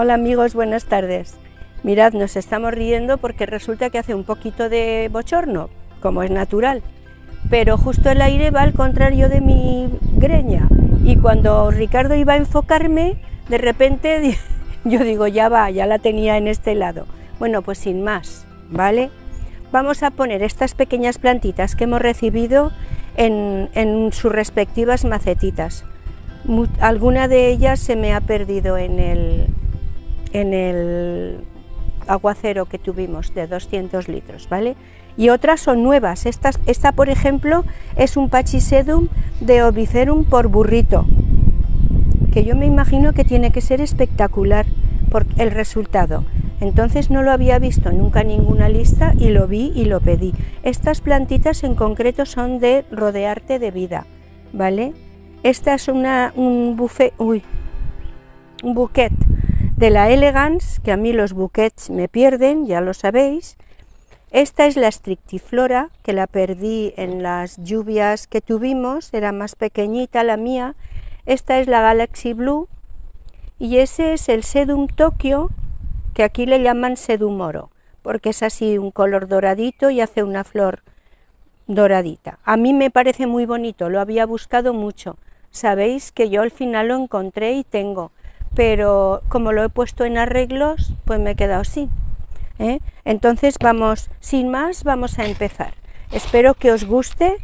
Hola amigos, buenas tardes. Mirad, nos estamos riendo porque resulta que hace un poquito de bochorno, como es natural, pero justo el aire va al contrario de mi greña y cuando Ricardo iba a enfocarme, de repente yo digo, ya va, ya la tenía en este lado. Bueno, pues sin más, ¿vale? Vamos a poner estas pequeñas plantitas que hemos recibido en, sus respectivas macetitas. Alguna de ellas se me ha perdido en el, en el aguacero que tuvimos de 200 litros, ¿vale? Y otras son nuevas. esta, por ejemplo, es un Pachysedum de Ovicerum por burrito, que yo me imagino que tiene que ser espectacular por el resultado. Entonces no lo había visto nunca en ninguna lista y lo vi y lo pedí. Estas plantitas en concreto son de rodearte de vida, ¿vale? Esta es una, un buffet, uy, un bouquet de la Elegance, que a mí los bouquets me pierden, ya lo sabéis. Esta es la Strictiflora, que la perdí en las lluvias que tuvimos, era más pequeñita la mía. Esta es la Galaxy Blue y ese es el Sedum Tokyo, que aquí le llaman sedum oro, porque es así un color doradito y hace una flor doradita. A mí me parece muy bonito, lo había buscado mucho. Sabéis que yo al final lo encontré y tengo, pero como lo he puesto en arreglos, pues me he quedado así. ¿eh? Entonces vamos, sin más, vamos a empezar. Espero que os guste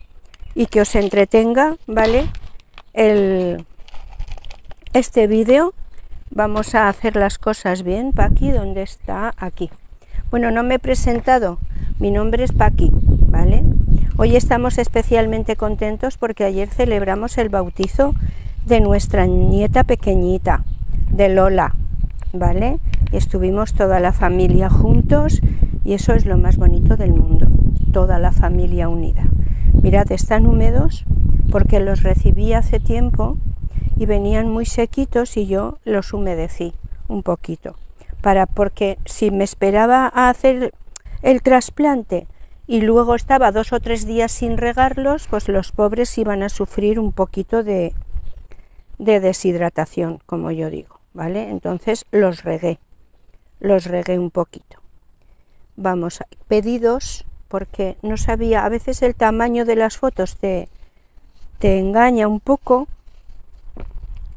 y que os entretenga, ¿vale? El, este vídeo Vamos a hacer las cosas bien. Paqui, ¿dónde está? Aquí. Bueno, no me he presentado. Mi nombre es Paqui, ¿vale? Hoy estamos especialmente contentos porque ayer celebramos el bautizo de nuestra nieta pequeñita, de Lola, ¿vale? Estuvimos toda la familia juntos y eso es lo más bonito del mundo, toda la familia unida. Mirad, están húmedos porque los recibí hace tiempo y venían muy sequitos y yo los humedecí un poquito para porque si me esperaba a hacer el trasplante y luego estaba dos o tres días sin regarlos, pues los pobres iban a sufrir un poquito de, de deshidratación, como yo digo, ¿vale? Entonces los regué, los regué un poquito. Vamos, pedidos, porque no sabía, a veces el tamaño de las fotos te, te engaña un poco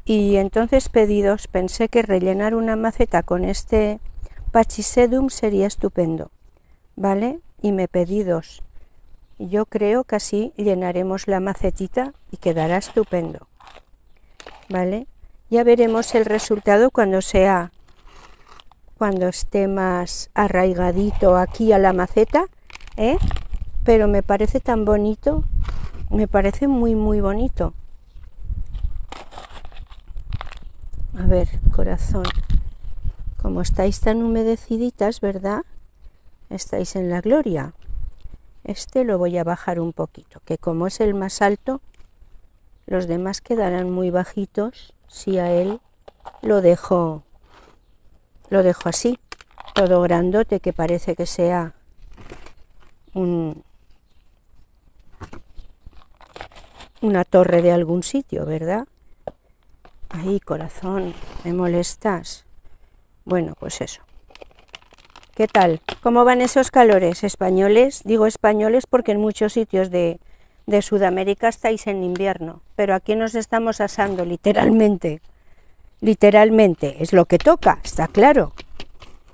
y entonces pedidos pensé que rellenar una maceta con este Pachysedum sería estupendo, ¿vale? Y me pedí dos. Yo creo que así llenaremos la macetita y quedará estupendo, ¿vale? Ya veremos el resultado cuando sea, cuando esté más arraigadito aquí a la maceta, ¿eh? Pero me parece tan bonito, me parece muy, muy bonito. A ver, corazón, como estáis tan humedeciditas, ¿verdad? Estáis en la gloria. Este lo voy a bajar un poquito, que como es el más alto, los demás quedarán muy bajitos si a él lo dejo, lo dejo así, todo grandote que parece que sea un, una torre de algún sitio, ¿verdad? Ay, corazón, me molestas. Bueno, pues eso. ¿Qué tal? ¿Cómo van esos calores españoles? Digo españoles porque en muchos sitios de, de Sudamérica estáis en invierno, pero aquí nos estamos asando literalmente. Literalmente, es lo que toca, está claro.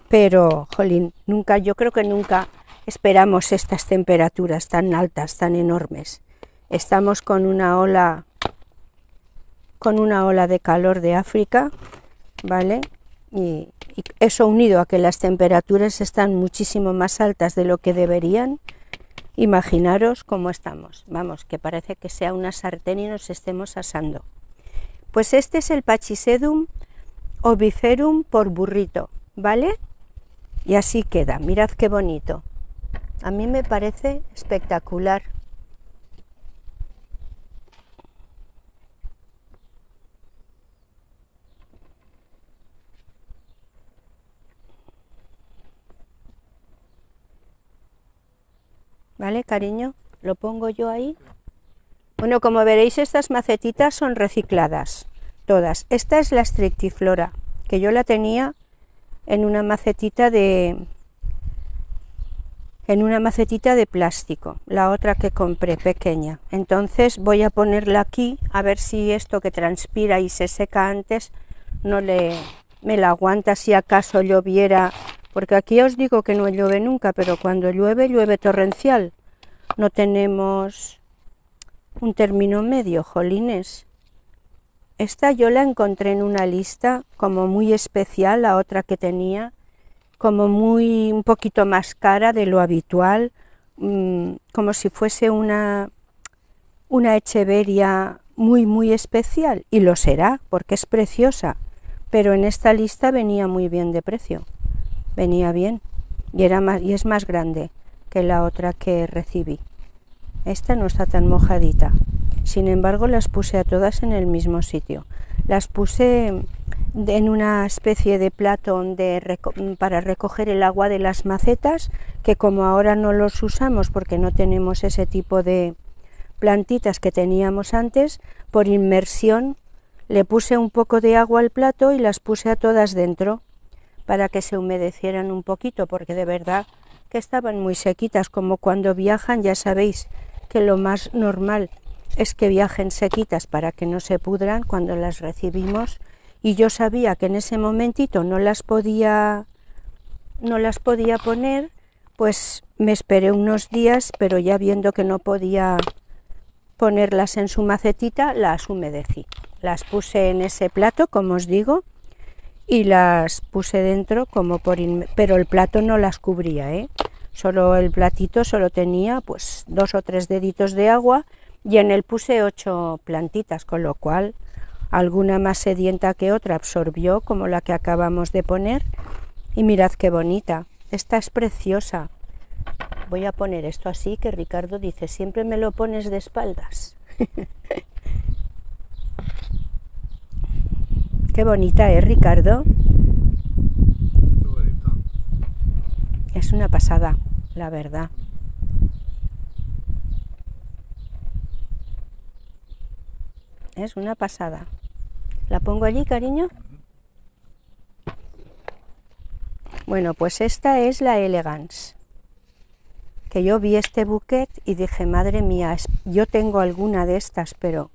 Pero, jolín, nunca, yo creo que nunca esperamos estas temperaturas tan altas, tan enormes. Estamos con una ola con una ola de calor de África, ¿vale? Y, eso unido a que las temperaturas están muchísimo más altas de lo que deberían, imaginaros cómo estamos. Vamos, que parece que sea una sartén y nos estemos asando. Pues este es el Pachysedum ovicerum por burrito, ¿vale? Y así queda, mirad qué bonito. A mí me parece espectacular. ¿Vale, cariño? Lo pongo yo ahí. Bueno, como veréis, estas macetitas son recicladas, todas. Esta es la Strictiflora, que yo la tenía en una macetita de en una macetita de plástico, la otra que compré pequeña. Entonces voy a ponerla aquí a ver si esto que transpira y se seca antes no le me la aguanta si acaso lloviera, porque aquí os digo que no llueve nunca, pero cuando llueve llueve torrencial. No tenemos un término medio, jolines. Esta yo la encontré en una lista como muy especial, la otra que tenía, como muy un poquito más cara de lo habitual, mm, como si fuese una, una echeveria muy muy especial, y lo será, porque es preciosa, pero en esta lista venía muy bien de precio, venía bien, y, era más, y es más grande que la otra que recibí. Esta no está tan mojadita, sin embargo las puse a todas en el mismo sitio. Las puse en una especie de plato para recoger el agua de las macetas, que como ahora no los usamos porque no tenemos ese tipo de plantitas que teníamos antes, por inmersión le puse un poco de agua al plato y las puse a todas dentro para que se humedecieran un poquito, porque de verdad que estaban muy sequitas, como cuando viajan, ya sabéis que lo más normal es que viajen sequitas para que no se pudran cuando las recibimos y yo sabía que en ese momentito no las podía no las podía poner, pues me esperé unos días, pero ya viendo que no podía ponerlas en su macetita, las humedecí. Las puse en ese plato, como os digo, y las puse dentro como por pero el plato no las cubría, ¿eh? Solo el platito solo tenía pues dos o tres deditos de agua y en él puse ocho plantitas, con lo cual alguna más sedienta que otra absorbió, como la que acabamos de poner. Y mirad qué bonita, esta es preciosa. Voy a poner esto así, que Ricardo dice, siempre me lo pones de espaldas. qué bonita es, Ricardo. Es una pasada, la verdad. Es una pasada. ¿La pongo allí, cariño? Bueno, pues esta es la Elegance. Que yo vi este bouquet y dije, madre mía, yo tengo alguna de estas, pero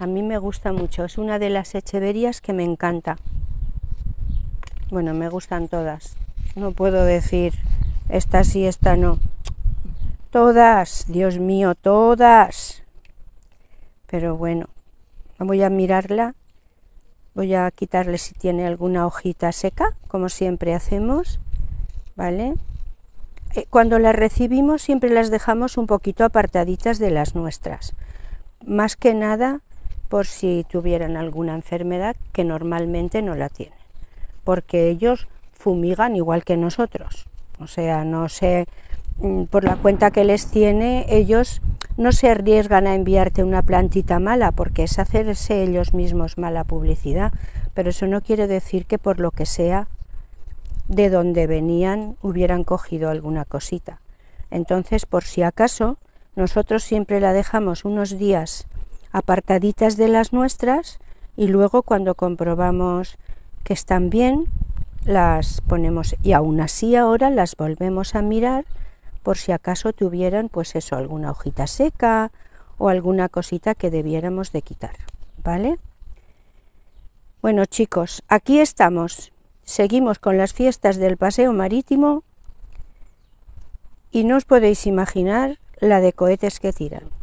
a mí me gusta mucho. Es una de las echeverías que me encanta. Bueno, me gustan todas. No puedo decir esta sí, esta no. Todas, Dios mío, todas. Pero bueno, voy a mirarla voy a quitarle si tiene alguna hojita seca como siempre hacemos vale eh, cuando las recibimos siempre las dejamos un poquito apartaditas de las nuestras más que nada por si tuvieran alguna enfermedad que normalmente no la tienen porque ellos fumigan igual que nosotros o sea no sé mm, por la cuenta que les tiene ellos no se arriesgan a enviarte una plantita mala porque es hacerse ellos mismos mala publicidad, pero eso no quiere decir que por lo que sea de donde venían hubieran cogido alguna cosita. Entonces, por si acaso, nosotros siempre la dejamos unos días apartaditas de las nuestras y luego cuando comprobamos que están bien, las ponemos y aún así ahora las volvemos a mirar por si acaso tuvieran pues eso, alguna hojita seca o alguna cosita que debiéramos de quitar, ¿vale? Bueno chicos, aquí estamos, seguimos con las fiestas del paseo marítimo y no os podéis imaginar la de cohetes que tiran.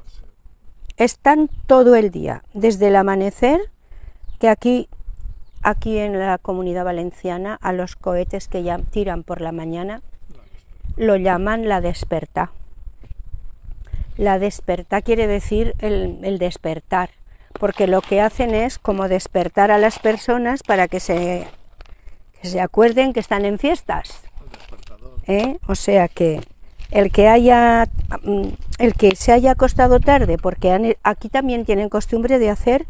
Están todo el día, desde el amanecer, que aquí, aquí en la comunidad valenciana, a los cohetes que ya tiran por la mañana, lo llaman la desperta. La desperta quiere decir el, despertar, porque lo que hacen es como despertar a las personas para que se, se acuerden que están en fiestas. ¿Eh? O sea que el que haya mm, el que se haya acostado tarde, porque aquí también tienen costumbre de hacer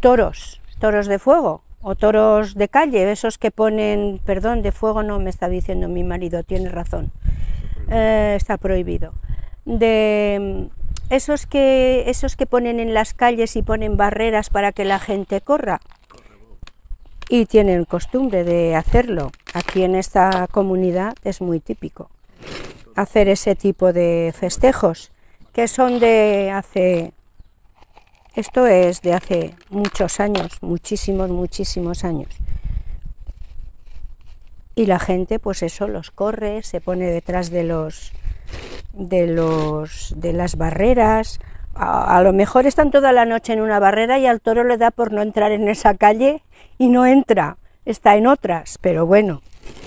toros, toros de fuego o toros de calle, esos que ponen, perdón, de fuego no me está diciendo mi marido, tiene razón, eh, está prohibido. De esos que, esos que ponen en las calles y ponen barreras para que la gente corra. Y tienen costumbre de hacerlo. Aquí en esta comunidad es muy típico hacer ese tipo de festejos, que son de hace, esto es de hace muchos años, muchísimos, muchísimos años. Y la gente, pues eso, los corre, se pone detrás de los, de los, de las barreras. A, a lo mejor están toda la noche en una barrera y al toro le da por no entrar en esa calle y no entra, está en otras, pero bueno,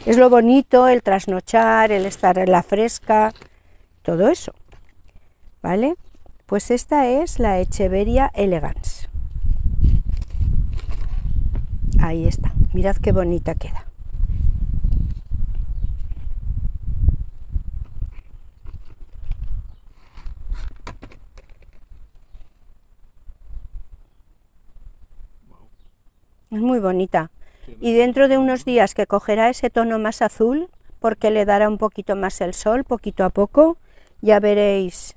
es lo bonito, el trasnochar, el estar en la fresca, todo eso. ¿Vale? Pues esta es la Echeveria elegans. Ahí está. Mirad qué bonita queda. Es muy bonita y dentro de unos días que cogerá ese tono más azul, porque le dará un poquito más el sol, poquito a poco, ya veréis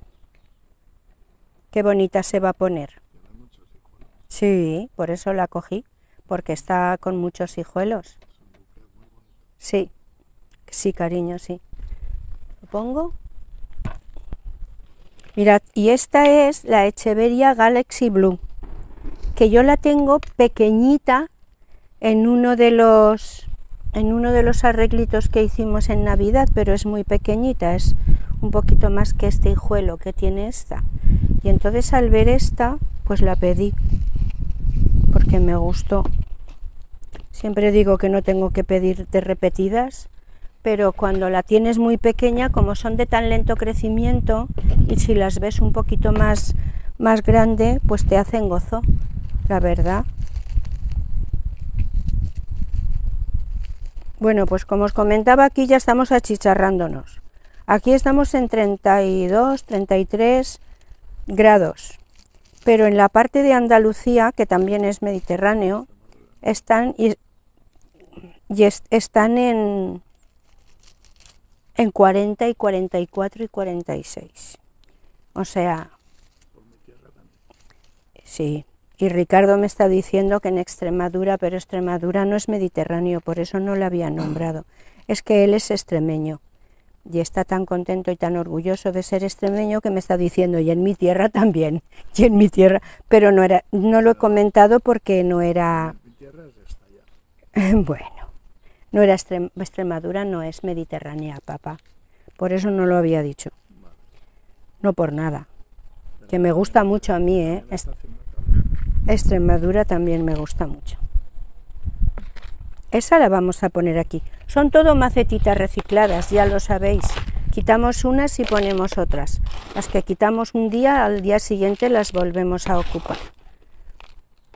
qué bonita se va a poner. Sí, por eso la cogí, porque está con muchos hijuelos. Sí, sí, cariño, sí. ¿Lo pongo? Mirad, y esta es la Echeveria Galaxy Blue, que yo la tengo pequeñita en uno de los en uno de los arreglitos que hicimos en Navidad, pero es muy pequeñita, es un poquito más que este hijuelo que tiene esta. Y entonces al ver esta, pues la pedí, porque me gustó. Siempre digo que no tengo que pedir de repetidas, pero cuando la tienes muy pequeña, como son de tan lento crecimiento, y si las ves un poquito más, más grande, pues te hacen gozo, la verdad. Bueno, pues como os comentaba, aquí ya estamos achicharrándonos. Aquí estamos en 32, 33 grados, pero en la parte de Andalucía, que también es Mediterráneo, están, y, están en, en 40 y 44 y 46. O sea, sí, y Ricardo me está diciendo que en Extremadura, pero Extremadura no es Mediterráneo, por eso no lo había nombrado. Es que él es extremeño y está tan contento y tan orgulloso de ser extremeño que me está diciendo, y en mi tierra también, y en mi tierra, pero no era, no lo he comentado porque no era. Bueno, no era Extremadura, no es Mediterránea, papá. Por eso no lo había dicho. No por nada. Que me gusta mucho a mí, ¿eh? Extremadura también me gusta mucho. Esa la vamos a poner aquí. Son todo macetitas recicladas, ya lo sabéis. Quitamos unas y ponemos otras. Las que quitamos un día, al día siguiente las volvemos a ocupar.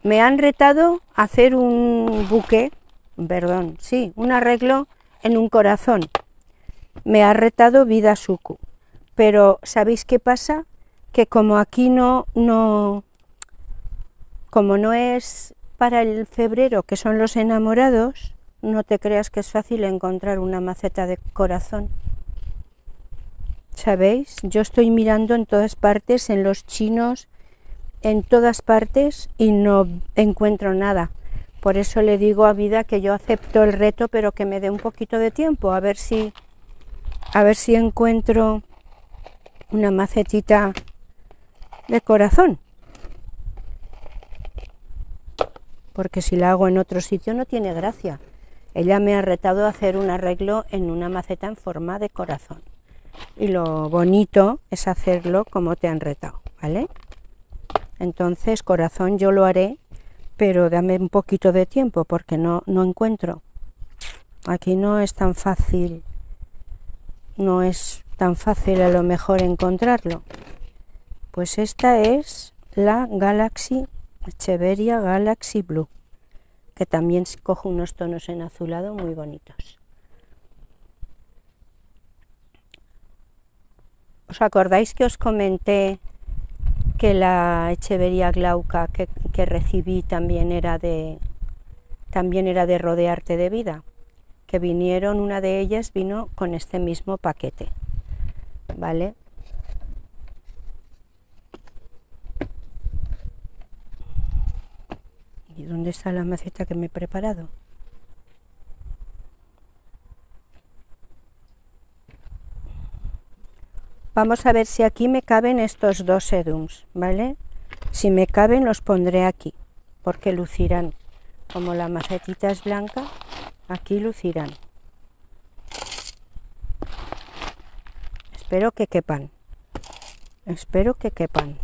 Me han retado hacer un buque, perdón, sí, un arreglo en un corazón. Me ha retado Vida Suku. Pero ¿sabéis qué pasa? Que como aquí no, no, como no es para el febrero, que son los enamorados, no te creas que es fácil encontrar una maceta de corazón. ¿Sabéis? Yo estoy mirando en todas partes, en los chinos, en todas partes y no encuentro nada. Por eso le digo a Vida que yo acepto el reto, pero que me dé un poquito de tiempo, a ver si a ver si encuentro una macetita de corazón. Porque si la hago en otro sitio no tiene gracia. Ella me ha retado a hacer un arreglo en una maceta en forma de corazón. Y lo bonito es hacerlo como te han retado, ¿vale? Entonces, corazón yo lo haré, pero dame un poquito de tiempo porque no, no encuentro. Aquí no es tan fácil, no es tan fácil a lo mejor encontrarlo. Pues esta es la Galaxy Echeveria Galaxy Blue, que también coge unos tonos en azulado muy bonitos. ¿Os acordáis que os comenté que la Echeveria Glauca que, que recibí también era de también era de rodearte de vida? Que vinieron, una de ellas vino con este mismo paquete, ¿vale? ¿Y dónde está la maceta que me he preparado? Vamos a ver si aquí me caben estos dos sedums, ¿vale? Si me caben los pondré aquí, porque lucirán. Como la macetita es blanca, aquí lucirán. Espero que quepan. Espero que quepan.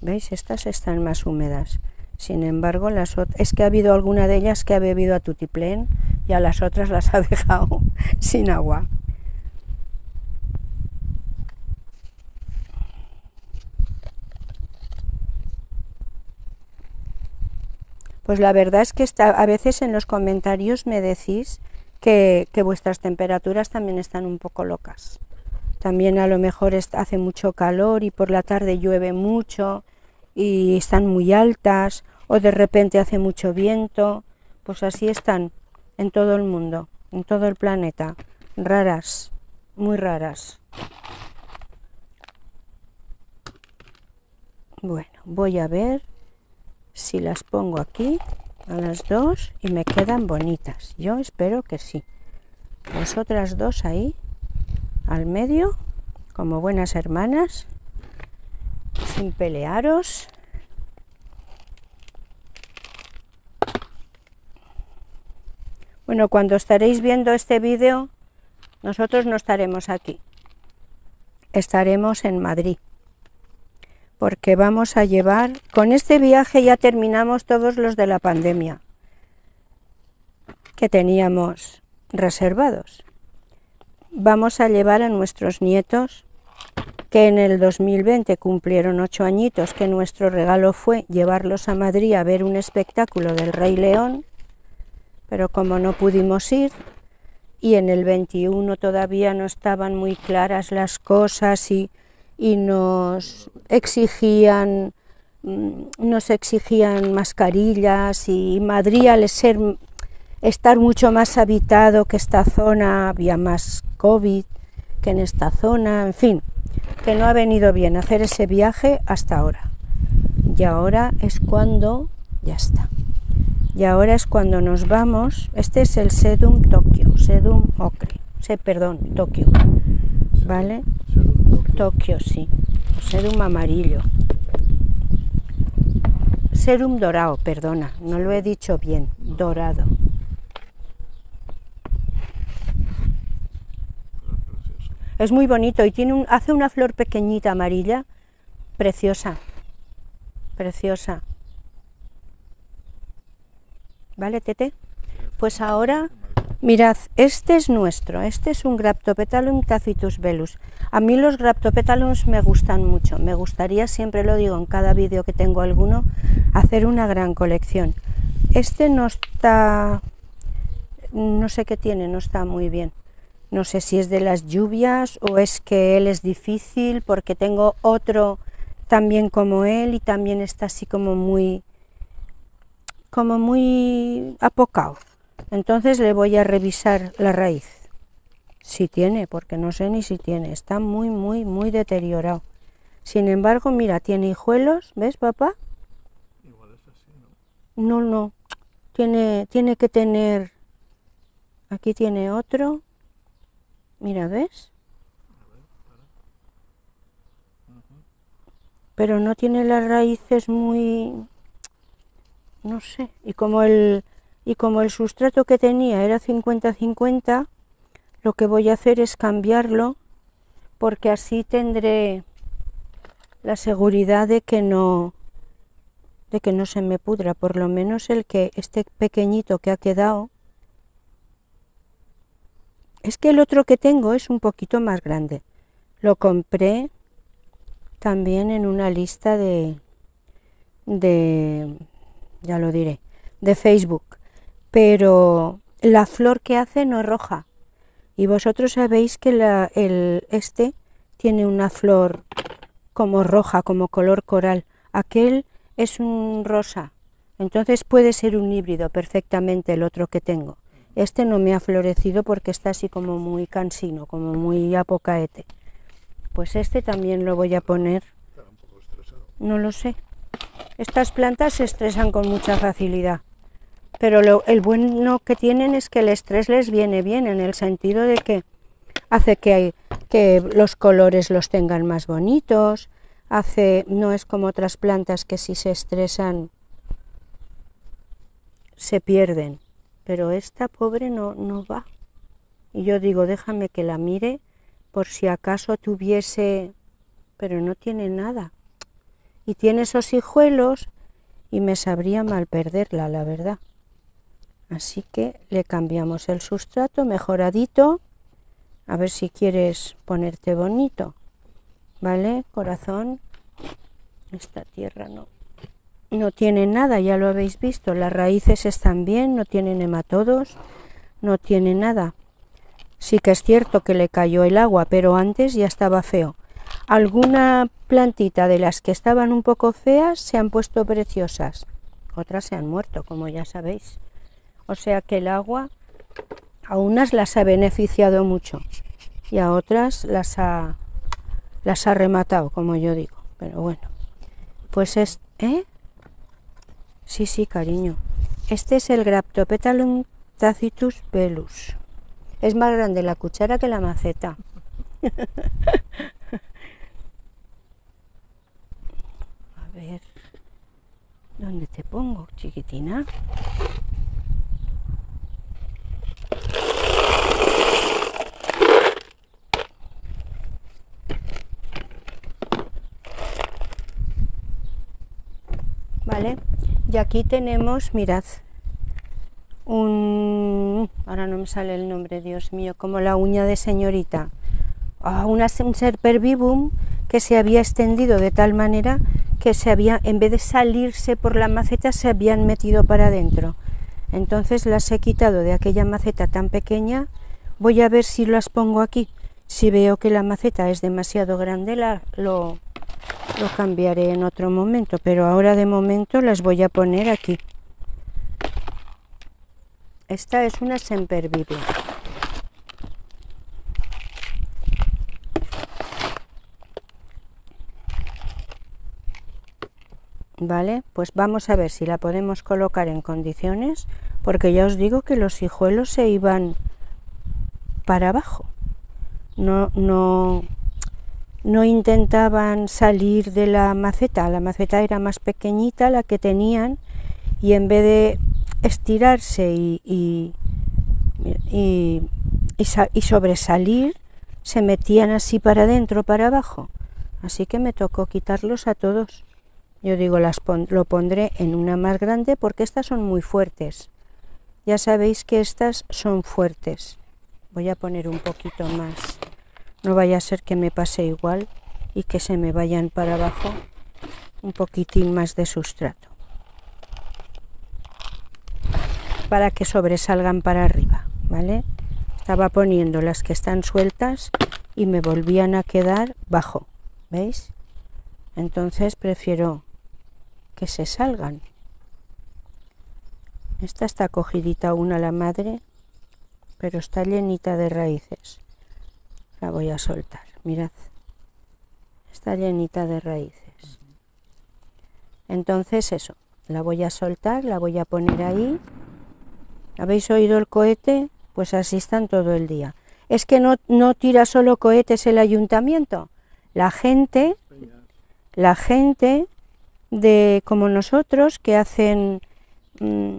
¿Veis? Estas están más húmedas. Sin embargo, las es que ha habido alguna de ellas que ha bebido a tutiplén y a las otras las ha dejado sin agua. Pues la verdad es que está, a veces en los comentarios me decís que, que, vuestras temperaturas también están un poco locas. También a lo mejor hace mucho calor y por la tarde llueve mucho y están muy altas o de repente hace mucho viento. Pues así están en todo el mundo, en todo el planeta. Raras, muy raras. Bueno, voy a ver si las pongo aquí a las dos y me quedan bonitas. Yo espero que sí. Vosotras dos ahí al medio, como buenas hermanas, sin pelearos. Bueno, cuando estaréis viendo este vídeo, nosotros no estaremos aquí. Estaremos en Madrid porque vamos a llevar, con este viaje ya terminamos todos los de la pandemia que teníamos reservados. Vamos a llevar a nuestros nietos, que en el 2020 cumplieron ocho añitos, que nuestro regalo fue llevarlos a Madrid a ver un espectáculo del Rey León, pero como no pudimos ir, y en el 21 todavía no estaban muy claras las cosas y y nos exigían mm, nos exigían mascarillas y Madrid al ser estar mucho más habitado que esta zona había más COVID que en esta zona, en fin, que no ha venido bien hacer ese viaje hasta ahora. Y ahora es cuando ya está. Y ahora es cuando nos vamos. Este es el Sedum Tokio, Sedum Ocre, se, perdón, Tokio. ¿Vale? Tokio, sí. Serum amarillo. Serum dorado, perdona, no lo he dicho bien, dorado. Es muy bonito y tiene hace una flor pequeñita amarilla, preciosa, preciosa. ¿Vale, Tete? Pues ahora Mirad, este es nuestro, este es un Graptopetalum tacitus velus. A mí los Graptopetalums me gustan mucho, me gustaría, siempre lo digo en cada vídeo que tengo alguno, hacer una gran colección. Este no está, no sé qué tiene, no está muy bien. No sé si es de las lluvias o es que él es difícil porque tengo otro también como él y también está así como muy, como muy apocado entonces le voy a revisar la raíz. Si tiene, porque no sé ni si tiene. Está muy, muy, muy deteriorado. Sin embargo, mira, tiene hijuelos, ¿ves, papá? Igual es así, ¿no? No, no. Tiene, tiene que tener... Aquí tiene otro. Mira, ¿ves? Pero no tiene las raíces muy... No sé. Y como el, y como el sustrato que tenía era 50-50, lo que voy a hacer es cambiarlo porque así tendré la seguridad de que no de que no se me pudra, por lo menos el que este pequeñito que ha quedado es que el otro que tengo es un poquito más grande. Lo compré también en una lista de de ya lo diré, de Facebook pero la flor que hace no es roja. Y vosotros sabéis que la, el, este tiene una flor como roja, como color coral. Aquel es un rosa. Entonces puede ser un híbrido perfectamente el otro que tengo. Este no me ha florecido porque está así como muy cansino, como muy apocaete. Pues este también lo voy a poner. No lo sé. Estas plantas se estresan con mucha facilidad Pero lo, el bueno que tienen es que el estrés les viene bien en el sentido de que hace que, que los colores los tengan más bonitos, hace, no es como otras plantas que si se estresan se pierden, pero esta pobre no, no va. Y yo digo, déjame que la mire por si acaso tuviese, pero no tiene nada. Y tiene esos hijuelos y me sabría mal perderla, la verdad. Así que le cambiamos el sustrato mejoradito, a ver si quieres ponerte bonito. ¿Vale, corazón? Esta tierra no, no tiene nada, ya lo habéis visto. Las raíces están bien, no tienen hematodos, no tiene nada. Sí que es cierto que le cayó el agua, pero antes ya estaba feo. Alguna plantita de las que estaban un poco feas se han puesto preciosas. Otras se han muerto, como ya sabéis. O sea que el agua a unas las ha beneficiado mucho y a otras las ha, las ha rematado, como yo digo. Pero bueno, pues es... ¿Eh? Sí, sí, cariño. Este es el Graptopetalum tacitus velus. Es más grande la cuchara que la maceta. A ver, ¿dónde te pongo, chiquitina? ¿Vale? Y aquí tenemos, mirad, un... ahora no me sale el nombre, Dios mío, como la uña de señorita. Ah, una, un serpervivum que se había extendido de tal manera que se había, en vez de salirse por la maceta, se habían metido para adentro. Entonces las he quitado de aquella maceta tan pequeña. Voy a ver si las pongo aquí. Si veo que la maceta es demasiado grande, la, lo, lo cambiaré en otro momento, pero ahora de momento las voy a poner aquí. Esta es una sempervivum. Vale, pues vamos a ver si la podemos colocar en condiciones, porque ya os digo que los hijuelos se iban para abajo. No, no, no intentaban salir de la maceta, la maceta era más pequeñita la que tenían y en vez de estirarse y, y, y, sobresalir, se metían así para adentro, para abajo. Así que me tocó quitarlos a todos. Yo digo, las lo pondré en una más grande porque estas son muy fuertes. Ya sabéis que estas son fuertes. Voy a poner un poquito más. No vaya a ser que me pase igual y que se me vayan para abajo un poquitín más de sustrato. Para que sobresalgan para arriba, ¿vale? Estaba poniendo las que están sueltas y me volvían a quedar bajo, ¿veis? Entonces prefiero que se salgan. Esta está cogidita una la madre, pero está llenita de raíces la voy a soltar. Mirad, está llenita de raíces. Entonces eso, la voy a soltar, la voy a poner ahí. ¿Habéis oído el cohete? Pues así están todo el día. Es que no, no tira solo cohetes el ayuntamiento. La gente, la gente de como nosotros que hacen, mm,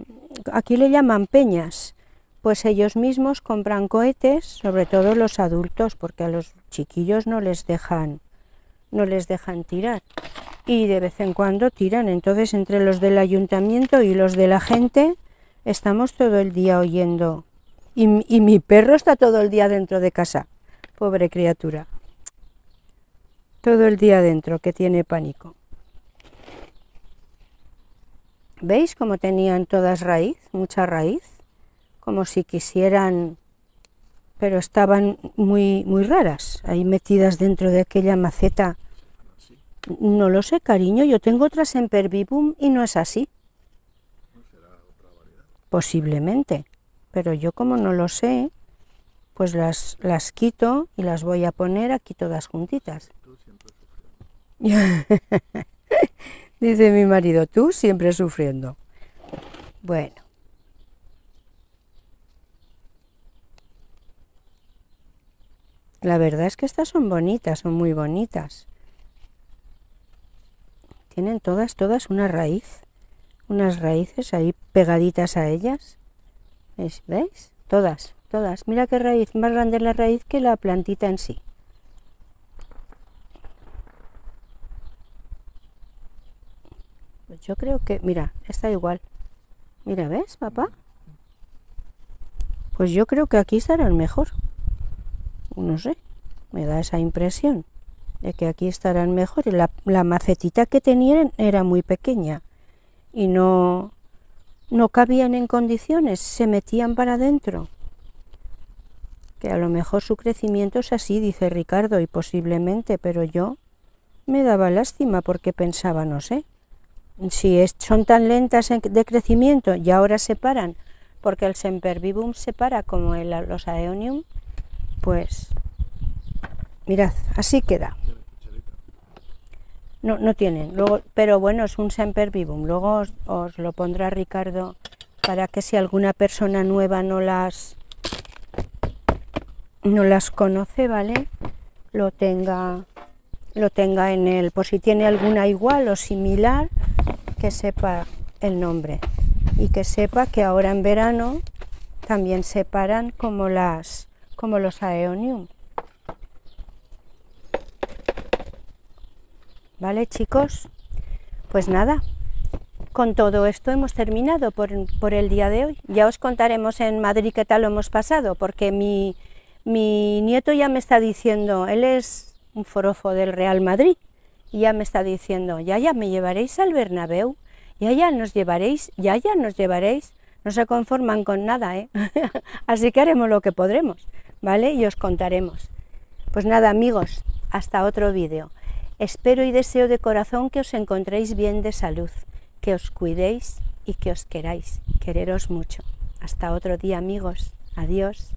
aquí le llaman peñas, pues ellos mismos compran cohetes, sobre todo los adultos, porque a los chiquillos no les dejan, no les dejan tirar. Y de vez en cuando tiran. Entonces, entre los del ayuntamiento y los de la gente, estamos todo el día oyendo. Y, y mi perro está todo el día dentro de casa. Pobre criatura. Todo el día dentro, que tiene pánico. ¿Veis cómo tenían todas raíz, mucha raíz? Como si quisieran, pero estaban muy, muy raras, ahí metidas dentro de aquella maceta. No lo sé, cariño, yo tengo otras en Pervivum y no es así. Posiblemente, pero yo como no lo sé, pues las, las quito y las voy a poner aquí todas juntitas. Dice mi marido, tú siempre sufriendo. Bueno, La verdad es que estas son bonitas, son muy bonitas. Tienen todas, todas una raíz, unas raíces ahí pegaditas a ellas. ¿Veis? Todas, todas. Mira qué raíz, más grande la raíz que la plantita en sí. Pues yo creo que, mira, está igual. Mira, ¿ves, papá? Pues yo creo que aquí estarán mejor. No sé, me da esa impresión de que aquí estarán mejor. La, la macetita que tenían era muy pequeña y no, no cabían en condiciones, se metían para adentro. Que a lo mejor su crecimiento es así, dice Ricardo, y posiblemente, pero yo me daba lástima porque pensaba, no sé, si son tan lentas de crecimiento y ahora se paran, porque el Sempervivum se para como el, los Aeonium, pues mirad, así queda. No, no tienen, luego, pero bueno, es un Sempervivum. Luego os, os lo pondrá Ricardo para que si alguna persona nueva no las no las conoce, ¿vale? Lo tenga lo tenga en él, por si tiene alguna igual o similar, que sepa el nombre y que sepa que ahora en verano también se paran como las como los aeonium. ¿Vale, chicos? Pues nada, con todo esto hemos terminado por, por, el día de hoy. Ya os contaremos en Madrid qué tal lo hemos pasado, porque mi, mi nieto ya me está diciendo, él es un forofo del Real Madrid, y ya me está diciendo, ya, ya, me llevaréis al Bernabéu, ya, ya, nos llevaréis, ya, ya, nos llevaréis. No se conforman con nada, ¿eh? Así que haremos lo que podremos, ¿vale? Y os contaremos. Pues nada, amigos, hasta otro vídeo. Espero y deseo de corazón que os encontréis bien de salud, que os cuidéis y que os queráis. Quereros mucho. Hasta otro día, amigos. Adiós.